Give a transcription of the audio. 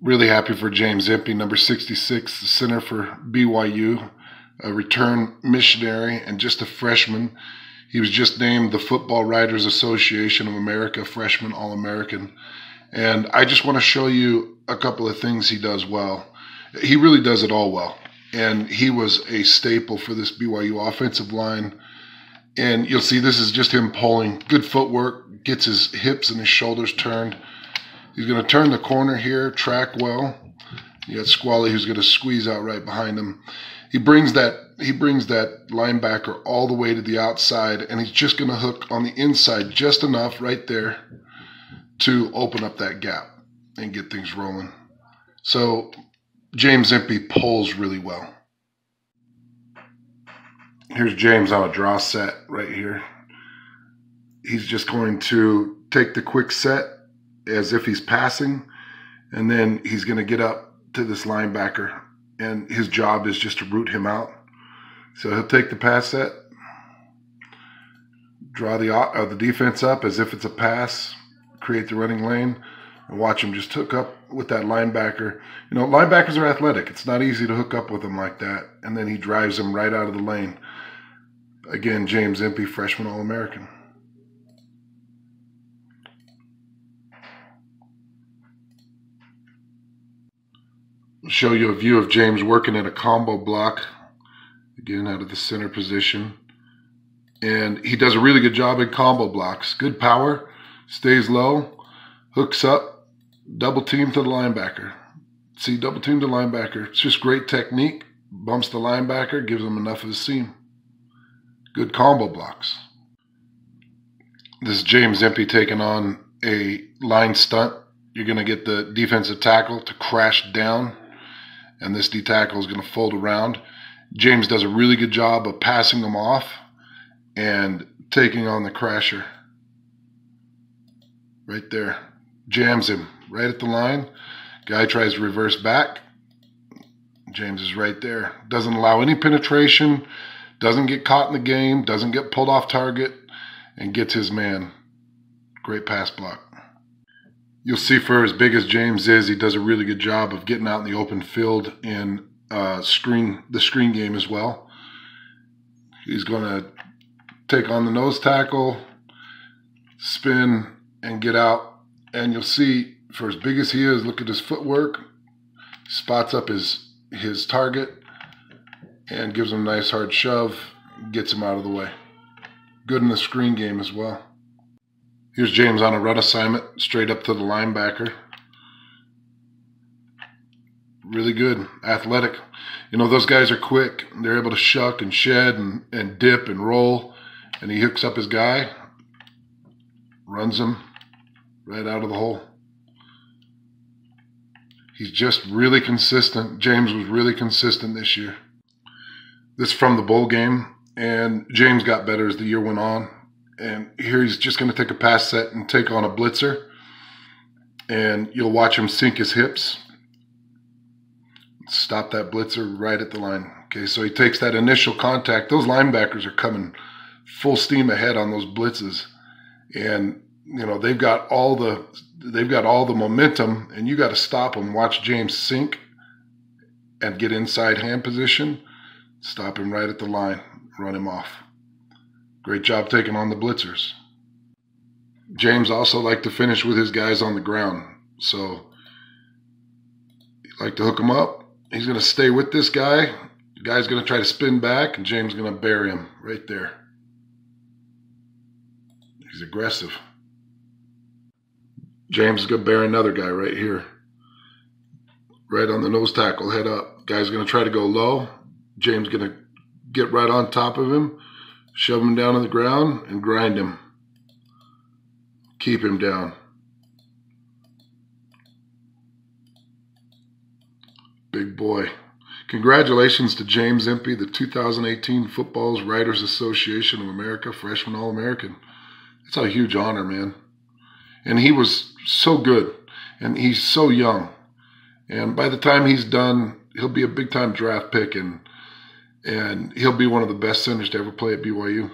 Really happy for James Empey, number 66, the center for BYU, a return missionary and just a freshman. He was just named the Football Writers Association of America Freshman All American. And I just want to show you a couple of things he does well. He really does it all well. And he was a staple for this BYU offensive line. And you'll see this is just him pulling. Good footwork, gets his hips and his shoulders turned He's going to turn the corner here, track well. You got Squally who's going to squeeze out right behind him. He brings that he brings that linebacker all the way to the outside, and he's just going to hook on the inside just enough right there to open up that gap and get things rolling. So James Empey pulls really well. Here's James on a draw set right here. He's just going to take the quick set as if he's passing, and then he's going to get up to this linebacker, and his job is just to root him out. So he'll take the pass set, draw the uh, the defense up as if it's a pass, create the running lane, and watch him just hook up with that linebacker. You know, linebackers are athletic. It's not easy to hook up with them like that, and then he drives him right out of the lane. Again, James Empey, freshman All American. Show you a view of James working in a combo block, again out of the center position. And he does a really good job in combo blocks. Good power, stays low, hooks up, double team to the linebacker. See, double team to linebacker. It's just great technique. Bumps the linebacker, gives him enough of a seam. Good combo blocks. This is James Empey taking on a line stunt. You're going to get the defensive tackle to crash down and this D tackle is going to fold around. James does a really good job of passing them off and taking on the crasher. Right there. Jams him right at the line. Guy tries to reverse back. James is right there. Doesn't allow any penetration, doesn't get caught in the game, doesn't get pulled off target, and gets his man. Great pass block you'll see for as big as James is, he does a really good job of getting out in the open field in uh, screen the screen game as well. He's going to take on the nose tackle, spin, and get out. And you'll see for as big as he is, look at his footwork. Spots up his his target and gives him a nice hard shove, gets him out of the way. Good in the screen game as well. Here's James on a run assignment, straight up to the linebacker. Really good, athletic. You know, those guys are quick. They're able to shuck and shed and, and dip and roll. And he hooks up his guy, runs him right out of the hole. He's just really consistent. James was really consistent this year. This from the bowl game, and James got better as the year went on and here he's just going to take a pass set and take on a blitzer. And you'll watch him sink his hips. Stop that blitzer right at the line. Okay, so he takes that initial contact. Those linebackers are coming full steam ahead on those blitzes. And you know, they've got all the they've got all the momentum and you got to stop them. Watch James sink and get inside hand position. Stop him right at the line. Run him off. Great job taking on the blitzers. James also liked to finish with his guys on the ground. So he like to hook him up. He's going to stay with this guy. The guy's going to try to spin back, and James is going to bury him right there. He's aggressive. James is going to bury another guy right here. Right on the nose tackle, head up. Guy's going to try to go low. James going to get right on top of him shove him down on the ground and grind him. Keep him down. Big boy. Congratulations to James Empey, the 2018 Football's Writers Association of America Freshman All American. That's a huge honor, man. And he was so good, and he's so young. And by the time he's done, he'll be a big time draft pick, and and he'll be one of the best centers to ever play at BYU.